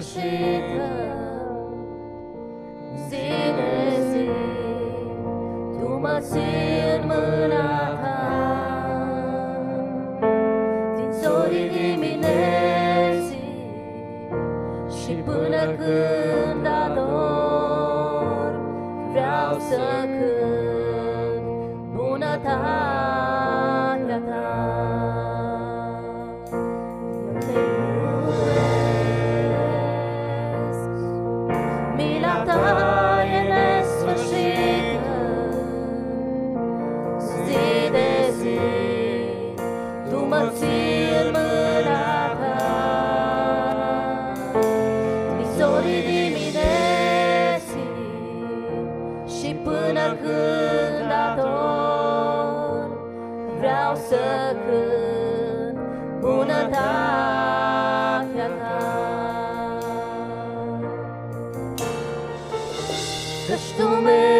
nesfârșită, zi de zi, Tu mă ții în mâna Ta. Din zorii dimineții și până când ador, vreau să cânt și până când ador, vreau să cânt bunătatea Ta. Căci Tu mereu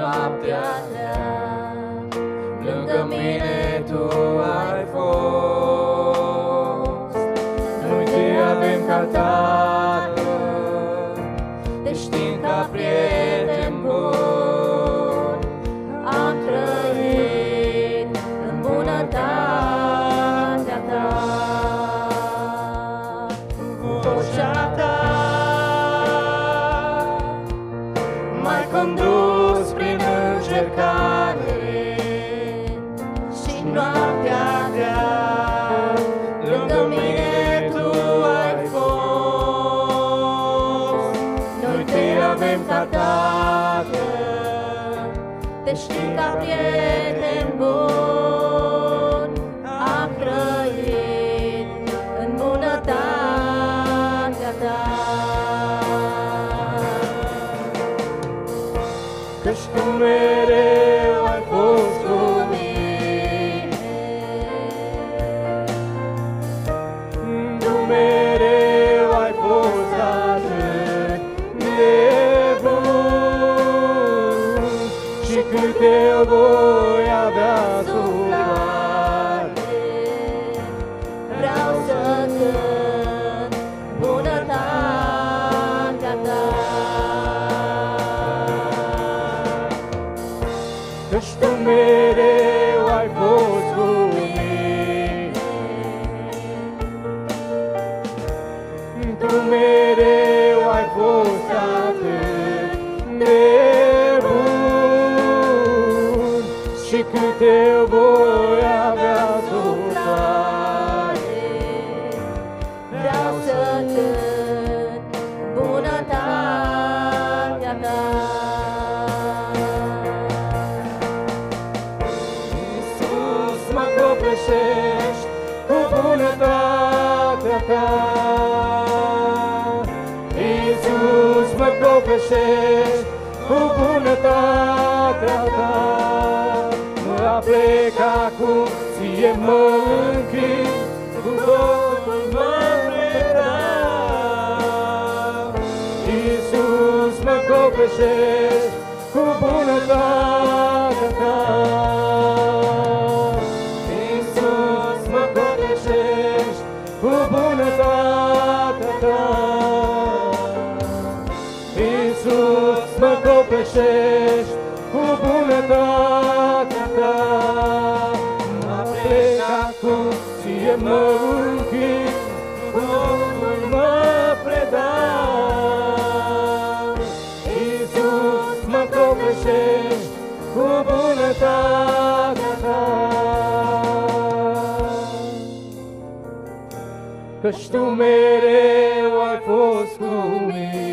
noaptea grea Lângă mine tu ai fost. Noi te avem ca tată Te știm ca prieten bun. Am trăit în bunătatea ta. Vocea ta M-ai condus prin încercare și noaptea grea Lângă mine tu ai fost. Noi te avem ca tată Te știm ca prieten bun Căci tu mereu ai fost Cu cu mine. Tu mereu ai fost atât de bun. Și cât eu voi mereu ai fost atât de bunătatea ta Iisus mă copleșești copleșești cu bunătatea ta. Mă aplec acum, ție mă închin, cu totul mă predau. Iisus, mă copleșești cu bunătatea copleșești cu bunătatea ta. Mă plec acum, ție mă închin, cu totul mă predau. Iisus, mă copleșești cu bunătatea ta. Căci tu mereu ai fost cu mine,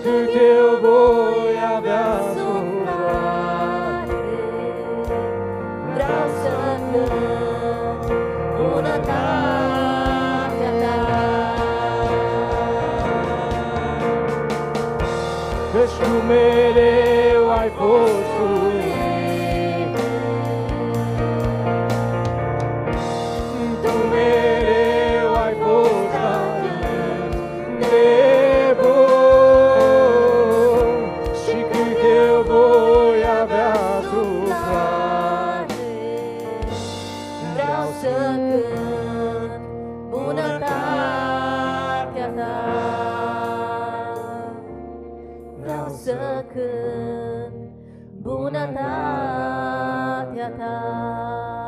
și cât eu voi avea suflare. Vreau să cânt bunătatea ta. Căci tu mereu ai fost să cânt bunătatea ta.